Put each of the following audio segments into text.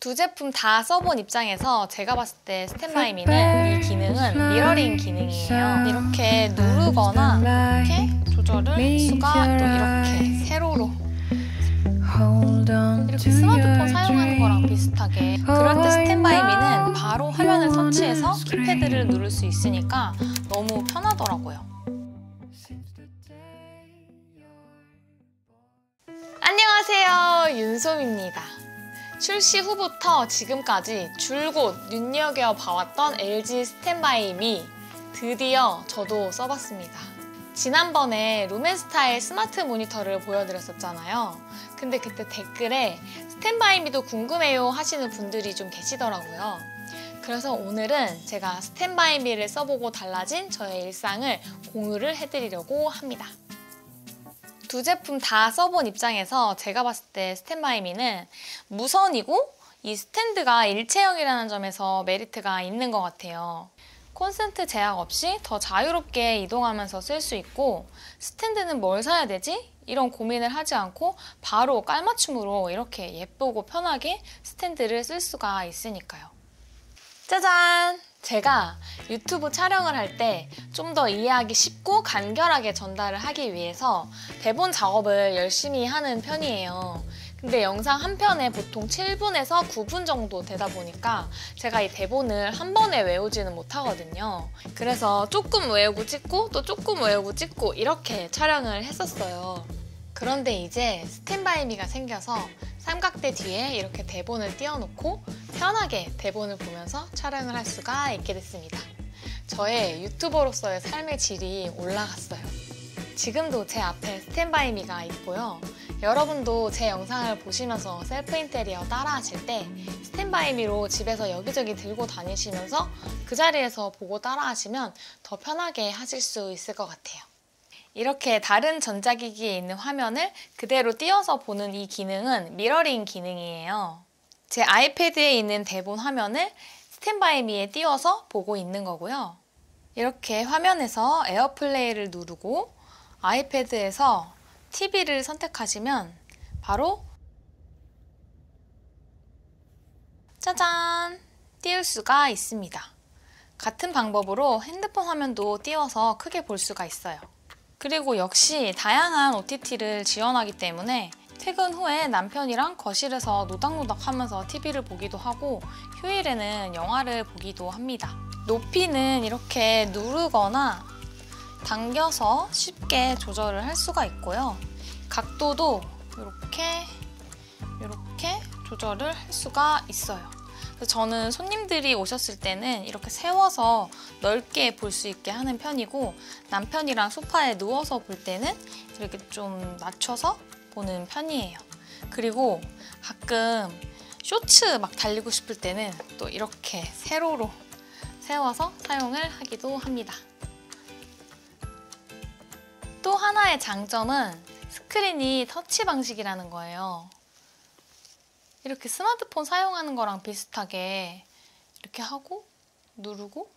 두 제품 다 써본 입장에서 제가 봤을 때 스탠바이미는 이 기능은 미러링 기능이에요. 이렇게 누르거나 이렇게 조절을 할 수가 또 이렇게 세로로 이렇게 스마트폰 사용하는 거랑 비슷하게 그럴 때 스탠바이미는 바로 화면을 터치해서 키패드를 누를 수 있으니까 너무 편하더라고요. 안녕하세요 윤솜입니다. 출시 후부터 지금까지 줄곧 눈여겨봐왔던 LG 스탠바이미 드디어 저도 써봤습니다. 지난번에 루멘스타의 스마트 모니터를 보여드렸었잖아요. 근데 그때 댓글에 스탠바이미도 궁금해요 하시는 분들이 좀 계시더라고요. 그래서 오늘은 제가 스탠바이미를 써보고 달라진 저의 일상을 공유를 해드리려고 합니다. 두 제품 다 써본 입장에서 제가 봤을 때 스탠바이미는 무선이고 이 스탠드가 일체형이라는 점에서 메리트가 있는 것 같아요. 콘센트 제약 없이 더 자유롭게 이동하면서 쓸 수 있고 스탠드는 뭘 사야 되지? 이런 고민을 하지 않고 바로 깔맞춤으로 이렇게 예쁘고 편하게 스탠드를 쓸 수가 있으니까요. 짜잔! 제가 유튜브 촬영을 할 때 좀 더 이해하기 쉽고 간결하게 전달을 하기 위해서 대본 작업을 열심히 하는 편이에요. 근데 영상 한 편에 보통 7분에서 9분 정도 되다 보니까 제가 이 대본을 한 번에 외우지는 못하거든요. 그래서 조금 외우고 찍고 또 조금 외우고 찍고 이렇게 촬영을 했었어요. 그런데 이제 스탠바이미가 생겨서 삼각대 뒤에 이렇게 대본을 띄워놓고 편하게 대본을 보면서 촬영을 할 수가 있게 됐습니다. 저의 유튜버로서의 삶의 질이 올라갔어요. 지금도 제 앞에 스탠바이미가 있고요. 여러분도 제 영상을 보시면서 셀프 인테리어 따라 하실 때 스탠바이미로 집에서 여기저기 들고 다니시면서 그 자리에서 보고 따라 하시면 더 편하게 하실 수 있을 것 같아요. 이렇게 다른 전자기기에 있는 화면을 그대로 띄워서 보는 이 기능은 미러링 기능이에요. 제 아이패드에 있는 대본 화면을 스탠바이미에 띄워서 보고 있는 거고요. 이렇게 화면에서 에어플레이를 누르고 아이패드에서 TV를 선택하시면 바로 짜잔! 띄울 수가 있습니다. 같은 방법으로 핸드폰 화면도 띄워서 크게 볼 수가 있어요. 그리고 역시 다양한 OTT를 지원하기 때문에 퇴근 후에 남편이랑 거실에서 노닥노닥 하면서 TV를 보기도 하고 휴일에는 영화를 보기도 합니다. 높이는 이렇게 누르거나 당겨서 쉽게 조절을 할 수가 있고요. 각도도 이렇게 이렇게 조절을 할 수가 있어요. 저는 손님들이 오셨을 때는 이렇게 세워서 넓게 볼 수 있게 하는 편이고 남편이랑 소파에 누워서 볼 때는 이렇게 좀 낮춰서 보는 편이에요. 그리고 가끔 쇼츠 막 달리고 싶을 때는 또 이렇게 세로로 세워서 사용을 하기도 합니다. 또 하나의 장점은 스크린이 터치 방식이라는 거예요. 이렇게 스마트폰 사용하는 거랑 비슷하게 이렇게 하고 누르고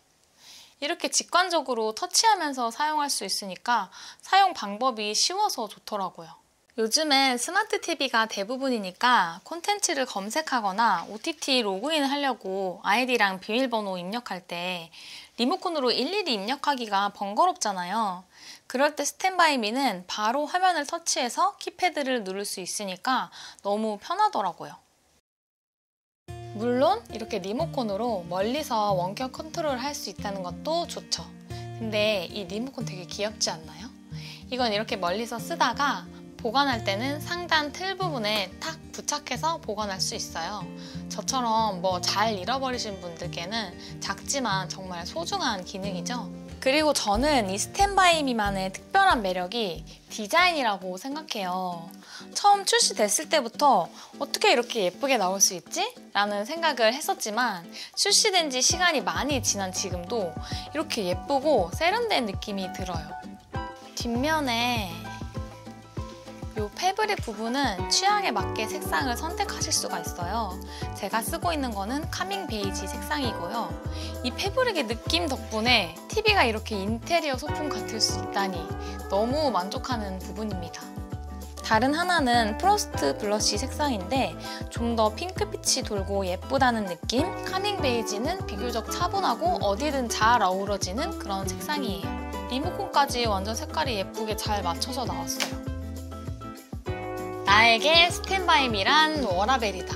이렇게 직관적으로 터치하면서 사용할 수 있으니까 사용 방법이 쉬워서 좋더라고요. 요즘엔 스마트 TV가 대부분이니까 콘텐츠를 검색하거나 OTT 로그인 하려고 아이디랑 비밀번호 입력할 때 리모컨으로 일일이 입력하기가 번거롭잖아요. 그럴 때 스탠바이미는 바로 화면을 터치해서 키패드를 누를 수 있으니까 너무 편하더라고요. 물론 이렇게 리모컨으로 멀리서 원격 컨트롤 할 수 있다는 것도 좋죠. 근데 이 리모컨 되게 귀엽지 않나요? 이건 이렇게 멀리서 쓰다가 보관할 때는 상단 틀 부분에 탁 부착해서 보관할 수 있어요. 저처럼 뭐 잘 잃어버리신 분들께는 작지만 정말 소중한 기능이죠. 그리고 저는 이 스탠바이 미만의 특별한 매력이 디자인이라고 생각해요. 처음 출시됐을 때부터 어떻게 이렇게 예쁘게 나올 수 있지? 라는 생각을 했었지만 출시된 지 시간이 많이 지난 지금도 이렇게 예쁘고 세련된 느낌이 들어요. 뒷면에 이 패브릭 부분은 취향에 맞게 색상을 선택하실 수가 있어요. 제가 쓰고 있는 거는 카밍 베이지 색상이고요. 이 패브릭의 느낌 덕분에 TV가 이렇게 인테리어 소품 같을 수 있다니 너무 만족하는 부분입니다. 다른 하나는 frost blush 색상인데 좀 더 핑크빛이 돌고 예쁘다는 느낌? calming beige는 비교적 차분하고 어디든 잘 어우러지는 그런 색상이에요. 리모컨까지 완전 색깔이 예쁘게 잘 맞춰서 나왔어요. 나에게 스탠바이미란 워라밸이다.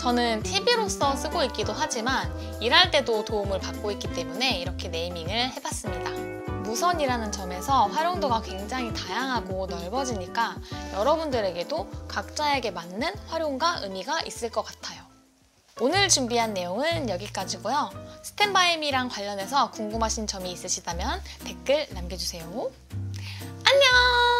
저는 TV로서 쓰고 있기도 하지만 일할 때도 도움을 받고 있기 때문에 이렇게 네이밍을 해봤습니다. 무선이라는 점에서 활용도가 굉장히 다양하고 넓어지니까 여러분들에게도 각자에게 맞는 활용과 의미가 있을 것 같아요. 오늘 준비한 내용은 여기까지고요. 스탠바이미랑 관련해서 궁금하신 점이 있으시다면 댓글 남겨주세요. 안녕!